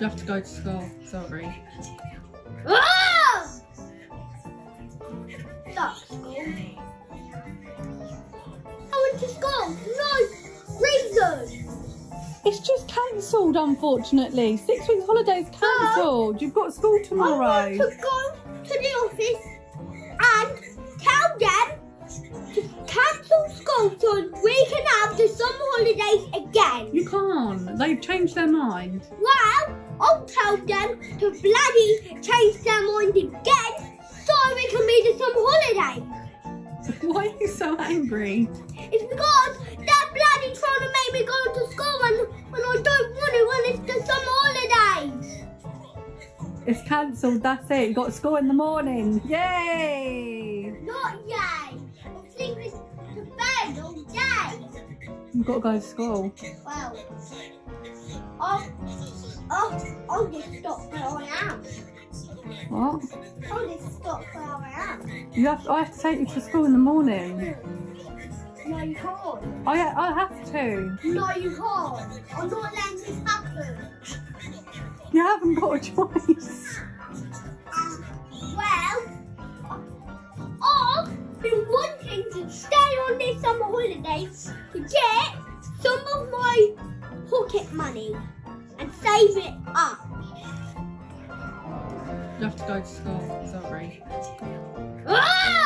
You have to go to school. Sorry. Ah! Stop school. I went to school. No reason. It's just cancelled, unfortunately. Six weeks holidays cancelled. You've got school tomorrow. I want to go to the office and tell them to cancel school so we can have the summer holidays again. You can't. They've changed their mind. Well, I'll tell them to bloody change their mind again so we can be the summer holidays. Why are you so angry? It's because they're bloody trying to make me go to school when, when I don't want to when it's the summer holidays. It's cancelled. That's it. You got school in the morning. Yay! Not yay. I'm sleeping to bed all day. You've got to go to school. Well, I'll, I'll just stop where I am. What? I'll just stop where I am. You have. I have to take you to school in the morning. No, you can't. Oh, I. I have to. No, you can't. I'm not letting this happen. You haven't got a choice. Well, I've been wanting to stay on this summer holidays to get some of my pocket money and save it up. You have to go to school. Sorry. Ah!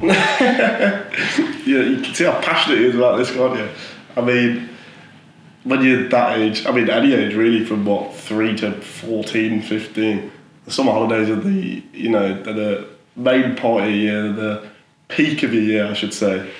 Yeah, you can see how passionate he is about this, can't you? I mean, when you're that age, I mean, any age really, from what, 3 to 14, 15, the summer holidays are the, you know, the main part of the year, the peak of the year, I should say.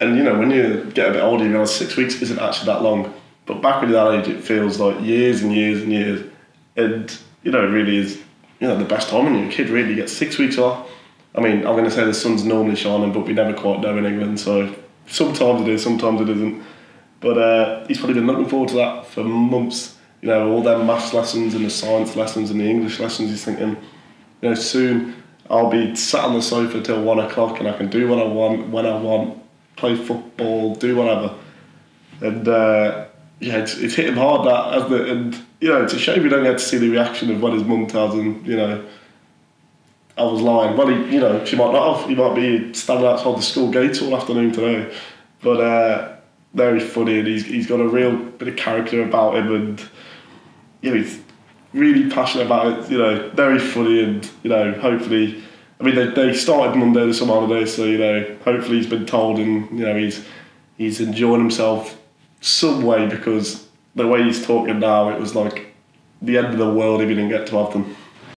And, you know, when you get a bit older, you realise six weeks isn't actually that long. But back when you're that age, it feels like years and years and years. And, you know, it really is, you know, the best time when you're a kid, really. You get six weeks off. I mean, I'm going to say the sun's normally shining, but we never quite know in England. So sometimes it is, sometimes it isn't. But uh, he's probably been looking forward to that for months. You know, all them maths lessons and the science lessons and the English lessons. He's thinking, you know, soon I'll be sat on the sofa till one o'clock and I can do what I want when I want, play football, do whatever. And uh, yeah, it's, it's hit him hard that, hasn't it? And you know, it's a shame we don't get to see the reaction of when his mum tells him, you know, I was lying. Well, he, you know, she might not have. He might be standing outside the school gates all afternoon today. But uh, very funny, and he's he's got a real bit of character about him, and you know, he's really passionate about it. You know, very funny, and you know, hopefully, I mean, they, they started Monday the summer holidays, so you know, hopefully he's been told, and you know, he's he's enjoying himself some way because the way he's talking now, it was like the end of the world if he didn't get to have them.